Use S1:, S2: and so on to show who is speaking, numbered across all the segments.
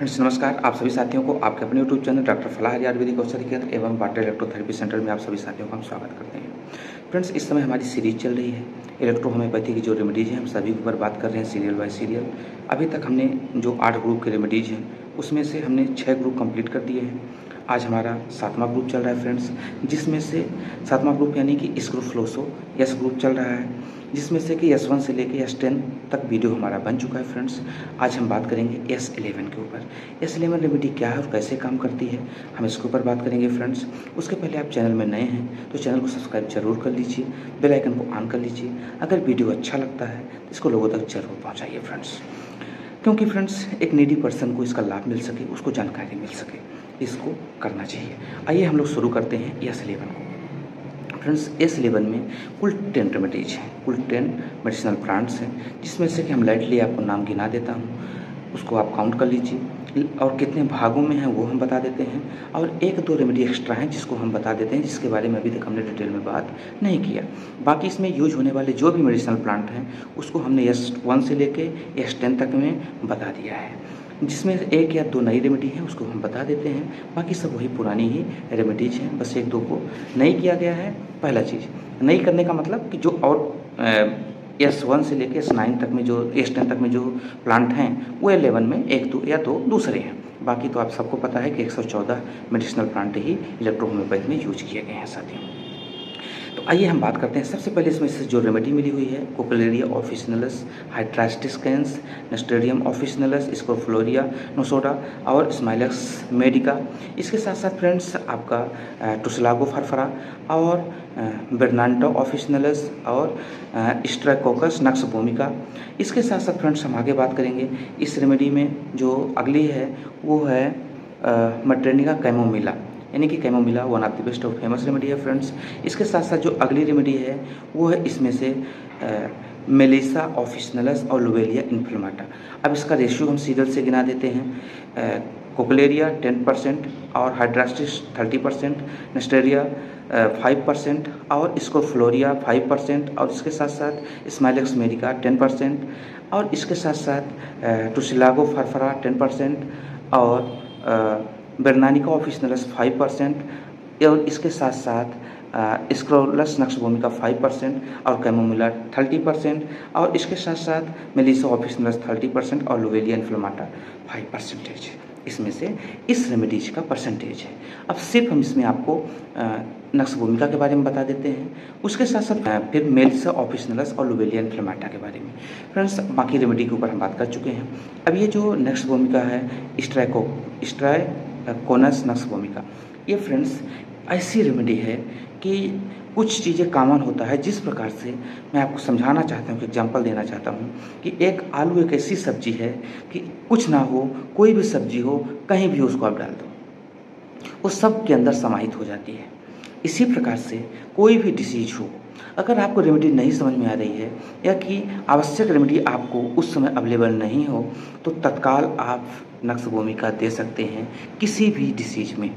S1: Friends, नमस्कार। आप सभी साथियों को आपके अपने YouTube channel doctor Falah ayurvedic औषधि केंद्र एवं वाटर इलेक्ट्रोथेरेपी सेंटर में आप सभी साथियों का हम स्वागत करते हैं। फ्रेंड्स, इस समय हमारी सीरीज़ चल रही है। इलेक्ट्रो होम्योपैथी की जो रेमेडीज हैं, हम सभी ऊपर बात कर रहे हैं सीरियल बाय सीरियल अभी तक हमने जो आठ ग्रुप के रेमेडीज हैं, उसमें से हमने छः ग्रुप कंप्लीट कर दिए हैं। आज हमारा सातवां ग्रुप चल रहा है फ्रेंड्स जिसमें से सातवां ग्रुप यानी कि इस ग्रुप फ्लोसो यस ग्रुप चल रहा है, जिसमें से कि एस वन से लेकर एस टेन तक वीडियो हमारा बन चुका है फ्रेंड्स आज हम बात करेंगे एस एलेवन के ऊपर. एस एलेवन रेमेडी क्या है और कैसे काम करती है? हम इसके ऊपर बात करेंगे फ्रेंड्स उसके पहले आप चैनल में नए हैं तो चैनल को सब्सक्राइब ज़रूर कर लीजिए बेल आइकन को ऑन कर लीजिए. अगर वीडियो अच्छा लगता है तो इसको लोगों तक ज़रूर पहुँचाइए फ्रेंड्स क्योंकि फ्रेंड्स एक नीडी पर्सन को इसका लाभ मिल सके, उसको जानकारी मिल सके. इसको करना चाहिए। आइए हम लोग शुरू करते हैं एस इलेवन को। फ्रेंड्स एस इलेवन में कुल टेन रेमेडीज हैं। कुल टेन मेडिसिनल प्लांट्स हैं, जिसमें से कि हम लाइटली आपको नाम गिना देता हूँ। उसको आप काउंट कर लीजिए। और कितने भागों में हैं वो हम बता देते हैं। और एक दो रेमेडी एक्स्ट्रा हैं जिसको हम बता देते हैं, जिसके बारे में अभी तक हमने डिटेल में बात नहीं किया। बाकी इसमें यूज़ होने वाले जो भी मेडिसिनल प्लांट हैं, उसको हमने एस वन से लेके एस टेन तक में बता दिया है। जिसमें एक या दो नई रेमेडी है, उसको हम बता देते हैं। बाकी सब वही पुरानी ही रेमेडीज हैं। बस एक दो को नई किया गया है, पहला चीज़। नई करने का मतलब कि जो और एस वन से लेकर एस नाइन तक में जो एस टेन तक में जो प्लांट हैं, वो एलेवन में एक दो या दो दूसरे हैं। बाकी तो आप सबको पता है कि 114 मेडिसिनल प्लांट ही इलेक्ट्रोहोम्योपैथ में यूज़ किए गए हैं, साथियों। तो आइए हम बात करते हैं। सबसे पहले इसमें से जो रेमेडी मिली हुई है कोकलेरिया ऑफिसनलस हाइड्रास्टिस्केंस नेस्टेरियम ऑफिसनलस स्कोफ्लोरिया नोसोडा और स्माइलक्स मेडिका इसके साथ साथ फ्रेंड्स आपका टुसलागो फरफरा और बेरनाटो ऑफिसनलस और स्ट्राकोकस नक्स भूमिका इसके साथ साथ फ्रेंड्स हम आगे बात करेंगे। इस रेमेडी में जो अगली है, वो है मट्रेनिका कैमोमिला यानी कि chamomilla one of the best of famous remedy है फ्रेंड्स इसके साथ साथ जो अगली रेमेडी है, वो है इसमें से मेलेसा ऑफिसनलस और लोवेलिया इन्फ्लेमाटा अब इसका रेशियो हम सीरियल से गिना देते हैं। कोकलेरिया टेन परसेंट और हाइड्रास्टिस थर्टी परसेंट नेस्टेरिया फाइव परसेंट और इसको फ्लोरिया फाइव परसेंट और इसके साथ साथ स्माइलेक्स मेरिका टेन परसेंट और इसके साथ साथ टूसिलागो फरफरा टेन परसेंट और बेरनानिका ऑफिसनलस फाइव परसेंट और इसके साथ साथ स्क्रोलस नक्श भूमिका फाइव परसेंट और कैमोमिला थर्टी परसेंट और इसके साथ साथ मेलिसा ऑफिसनलस थर्टी परसेंट और लोवेलिया इन्फ्लोमाटा फाइव परसेंटेज इसमें से इस रेमेडीज का परसेंटेज है। अब सिर्फ़ हम इसमें आपको नक्श भूमिका के बारे में बता देते हैं। उसके साथ साथ फिर मेलिसा ऑफिसनलस और लोवेलिया इन्फ्लोमाटा के बारे में। फ्रेंड्स, बाकी रेमेडी के ऊपर हम बात कर चुके हैं। अब ये जो नक्श भूमिका है स्ट्राइको स्ट्राई कोनस नक्स भूमिका ये फ्रेंड्स ऐसी रेमेडी है कि कुछ चीज़ें कॉमन होता है, जिस प्रकार से मैं आपको समझाना चाहता हूँ एग्ज़ाम्पल देना चाहता हूँ, कि एक आलू एक ऐसी सब्ज़ी है कि कुछ ना हो, कोई भी सब्ज़ी हो, कहीं भी उसको आप डाल दो। वो सब के अंदर समाहित हो जाती है। इसी प्रकार से कोई भी डिसीज हो अगर आपको रेमेडी नहीं समझ में आ रही है या कि आवश्यक रेमेडी आपको उस समय अवेलेबल नहीं हो तो तत्काल आप नक्श भूमिका दे सकते हैं किसी भी डिसीज में।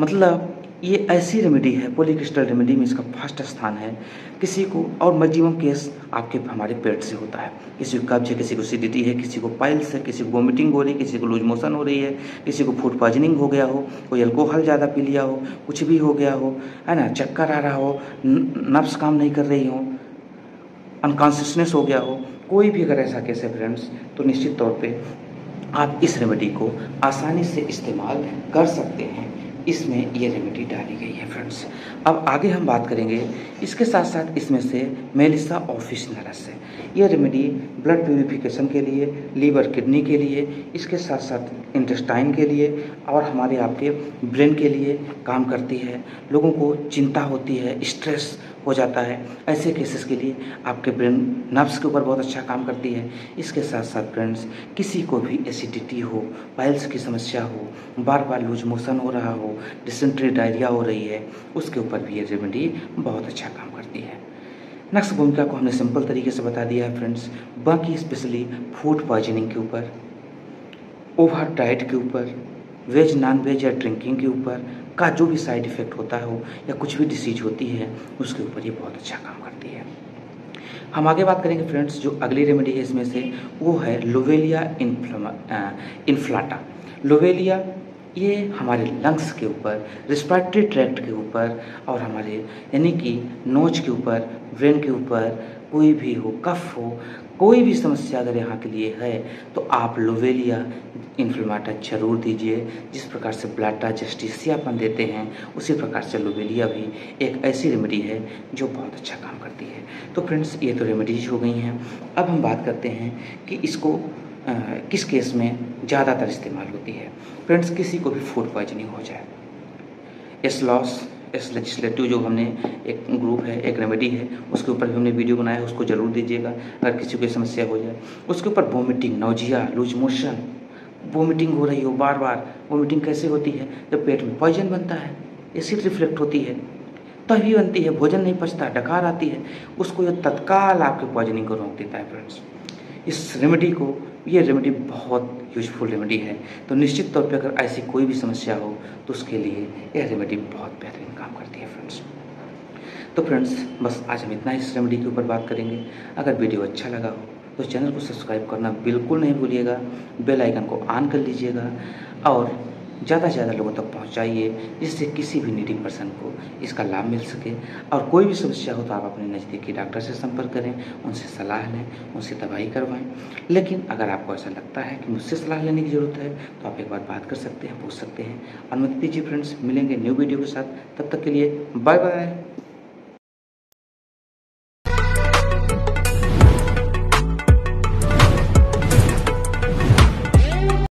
S1: मतलब ये ऐसी रेमेडी है पोलिक्रिस्टल रेमेडी में इसका फ़र्स्ट स्थान है। किसी को और मैक्सिमम केस आपके, हमारे पेट से होता है। किसी को कब्ज है, किसी को सीडिटी है, किसी को पाइल्स है, किसी को वोमिटिंग हो रही है, किसी को लूज मोशन हो रही है, किसी को फ़ूड पॉइजनिंग हो गया हो, कोई अल्कोहल ज़्यादा पी लिया हो, कुछ भी हो गया हो, है ना? चक्कर आ रहा हो नफ्स काम नहीं कर रही हो अनकॉन्सियसनेस हो गया हो, कोई भी अगर ऐसा केस है फ्रेंड्स तो निश्चित तौर पे आप इस रेमेडी को आसानी से इस्तेमाल कर सकते हैं। इसमें ये रेमेडी डाली गई है फ्रेंड्स अब आगे हम बात करेंगे, इसके साथ साथ इसमें से मेलिसा ऑफ़िस नरस है। ये रेमेडी ब्लड प्यूरिफिकेशन के लिए लीवर किडनी के लिए, इसके साथ साथ इंटेस्टाइन के लिए और हमारे आपके ब्रेन के लिए काम करती है। लोगों को चिंता होती है स्ट्रेस हो जाता है। ऐसे केसेस के लिए आपके ब्रेन नर्व्स के ऊपर बहुत अच्छा काम करती है। इसके साथ साथ फ्रेंड्स किसी को भी एसिडिटी हो पाइल्स की समस्या हो बार बार लूज मोशन हो रहा हो डिसेंट्री डायरिया हो रही है, उसके ऊपर भी ये रेमेडी बहुत अच्छा काम करती है। नक्स भूमिका को हमने सिंपल तरीके से बता दिया है फ्रेंड्स बाकी स्पेशली फ़ूड पॉइजनिंग के ऊपर ओवर डाइट के ऊपर वेज नॉन वेज या ड्रिंकिंग के ऊपर, का जो भी साइड इफ़ेक्ट होता हो या कुछ भी डिसीज होती है, उसके ऊपर ये बहुत अच्छा काम करती है। हम आगे बात करेंगे फ्रेंड्स जो अगली रेमेडी है इसमें से, वो है लोवेलिया इन्फ्लाटा लोवेलिया ये हमारे लंग्स के ऊपर रिस्पायरेटरी ट्रैक्ट के ऊपर और हमारे, यानी कि नोज़ के ऊपर ब्रेन के ऊपर कोई भी हो, कफ हो, कोई भी समस्या अगर यहाँ के लिए है तो आप लोवेलिया इन्फ्लोमाटा ज़रूर दीजिए। जिस प्रकार से ब्लाटा जस्टिसियापन देते हैं, उसी प्रकार से लोवेलिया भी एक ऐसी रेमेडी है जो बहुत अच्छा काम करती है। तो फ्रेंड्स ये तो रेमेडीज हो गई हैं। अब हम बात करते हैं कि इसको किस केस में ज़्यादातर इस्तेमाल होती है? फ्रेंड्स, किसी को भी फ़ूड पॉइजनिंग हो जाए एस लॉस एस लेजिस्लेटिव जो हमने एक ग्रुप है, एक रेमेडी है, उसके ऊपर भी हमने वीडियो बनाया है, उसको ज़रूर दीजिएगा, अगर किसी को समस्या हो जाए। उसके ऊपर vomiting nausea loose motion vomiting हो रही हो बार बार वोमिटिंग कैसे होती है? जब पेट में पॉइजन बनता है एसिड रिफ्लेक्ट होती है, तभी बनती है, भोजन नहीं पचता, डकार आती है, उसको ये तत्काल आपके पॉइजनिंग को रोक देता है फ्रेंड्स इस रेमेडी को ये रेमेडी बहुत यूजफुल रेमेडी है। तो निश्चित तौर पे अगर ऐसी कोई भी समस्या हो तो उसके लिए यह रेमेडी बहुत बेहतरीन काम करती है फ्रेंड्स तो फ्रेंड्स बस आज हम इतना इस रेमेडी के ऊपर बात करेंगे। अगर वीडियो अच्छा लगा हो तो चैनल को सब्सक्राइब करना बिल्कुल नहीं भूलिएगा। बेल आइकन को ऑन कर लीजिएगा और ज़्यादा से ज़्यादा लोगों तक पहुँचाइए, जिससे किसी भी नीडी पर्सन को इसका लाभ मिल सके। और कोई भी समस्या हो तो आप अपने नज़दीकी डॉक्टर से संपर्क करें, उनसे सलाह लें, उनसे दवाई करवाएँ। लेकिन अगर आपको ऐसा लगता है कि मुझसे सलाह लेने की ज़रूरत है तो आप एक बार बात कर सकते हैं, पूछ सकते हैं। अनुमति दीजिए फ्रेंड्स, मिलेंगे न्यू वीडियो के साथ। तब तक के लिए बाय बाय